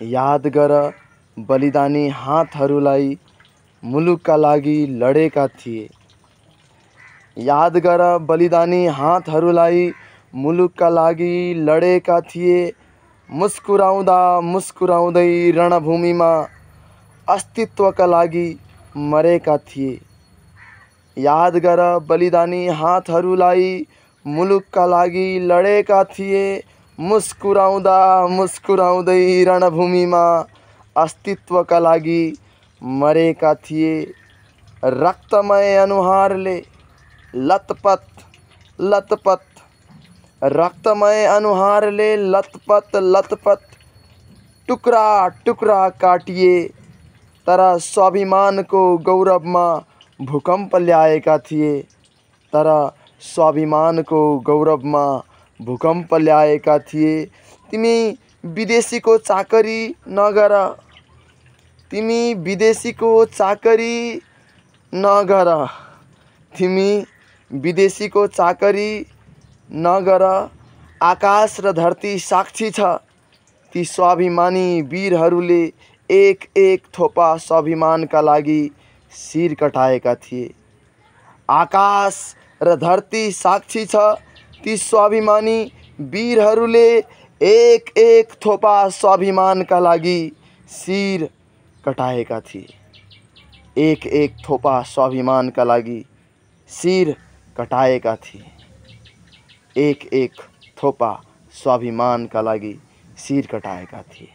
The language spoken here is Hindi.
याद गर बलिदानी हातहरूलाई मुलुकका लागि लडेका थिए। याद गर बलिदानी हातहरूलाई मुलुकका लागि लडेका थिए। मुस्कुराउँदा मुस्कुराउँदै रणभूमिमा अस्तित्वका लागि थिए। याद गर बलिदानी हातहरूलाई मुलुकका लागि लडेका थिए। मुस्कुराउँदा मुस्कुराउँदै रणभूमिमा अस्तित्वका लागि मरेका थिए। रक्तमय अनुहारले लतपत लतपत। रक्तमय अनुहारले लतपत लतपत। टुक्रा टुक्रा काटिए। तर स्वाभिमानको गौरवमा भूकम्प ल्याएका थिए। तर स्वाभिमानको गौरवमा भूकम्प ल्याएका थिए। तिमी विदेशीको चाकरी नगर। तिमी विदेशीको चाकरी नगर। तिमी विदेशीको चाकरी नगर। आकाश र धरती साक्षी छ। ती स्वाभिमानी वीरहरूले एक एक थोपा स्वाभिमानका लागि शिर कटाएका थिए। आकाश र धरती साक्षी छ। ती स्वाभिमानी वीरहरूले एक एक थोपा स्वाभिमानका लागि शिर कटाएका थिए एक एक थोपा स्वाभिमानका लगी शिर कटाएका थी। एक एक थोपा स्वाभिमानका लगी शिर कटाएका थिए